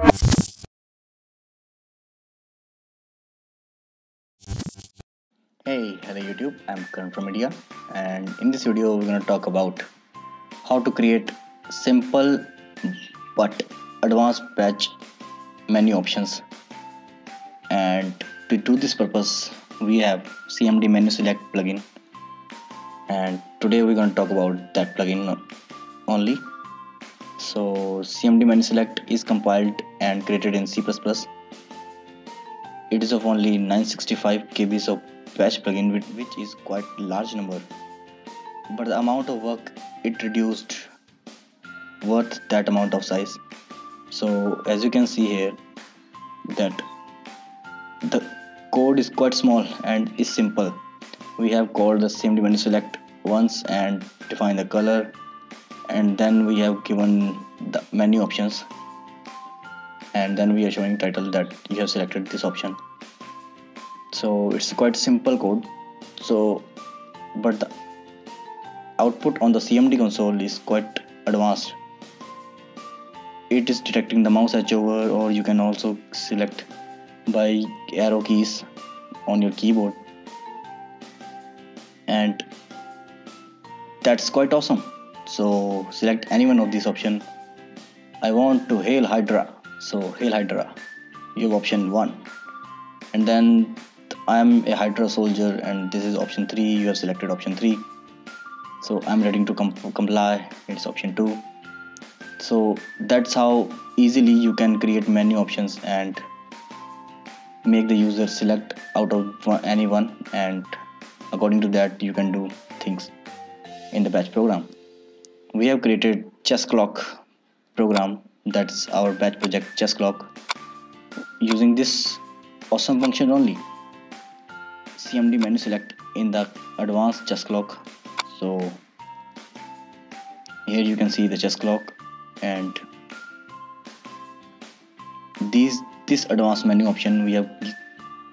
Hey, hello YouTube. I'm Karan from India, and in this video, we're going to talk about how to create simple but advanced batch menu options. And to do this purpose, we have CMD menu select plugin, and today we're going to talk about that plugin only. So, CMD menu select is compiled and created in C++. It is of only 965 KBs of batch plugin which is quite large number. But the amount of work it reduced worth that amount of size. So as you can see here that the code is quite small and is simple. We have called the CMD menu select once and define the color and then we have given the menu options. And then we are showing title that you have selected this option. So it's quite simple code. So but the output on the cmd console is quite advanced. It is detecting the mouse edge over or you can also select by arrow keys on your keyboard. And that's quite awesome so select any one of these option. I want to hail hydra. So hail hydra. You have option 1 and then I'm a Hydra soldier and this is option 3 you have selected option 3 so I'm ready to com comply. It's option 2 so that's how easily you can create menu options and make the user select out of any one. And according to that you can do things in the batch program we have created chess clock program. That's our batch project chess clock using this awesome function only. CMD menu select in the advanced chess clock. So here you can see the chess clock and these this advanced menu option we have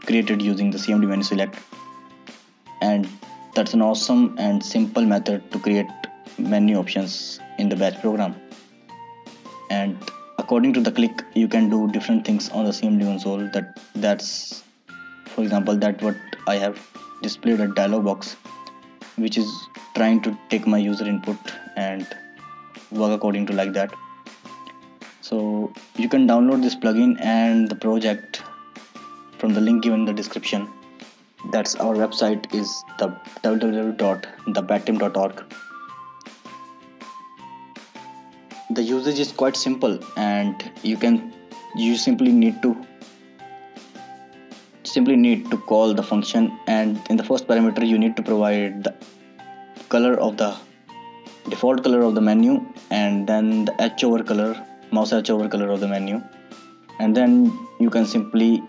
created using the CMD menu select. And that's an awesome and simple method to create menu options in the batch program. And according to the click you can do different things on the CMD console that that's for example that what I have displayed a dialog box which is trying to take my user input and work according to like that. So you can download this plugin and the project from the link given in the description. That's our website is the www.thebateam.org the usage is quite simple and you can you simply need to simply need to call the function and in the first parameter you need to provide the color of the default color of the menu and then the h over color mouse h over color of the menu. And then you can simply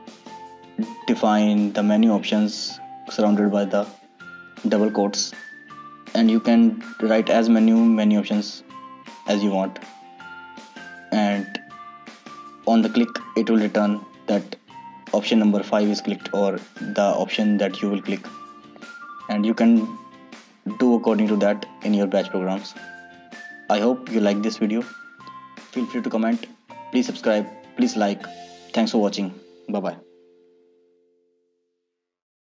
define the menu options surrounded by the double quotes. And you can write as many menu options as you want on the click it will return that option number 5 is clicked or the option that you will click. And you can do according to that in your batch programs. I hope you like this video. Feel free to comment. Please subscribe. Please like. Thanks for watching. Bye bye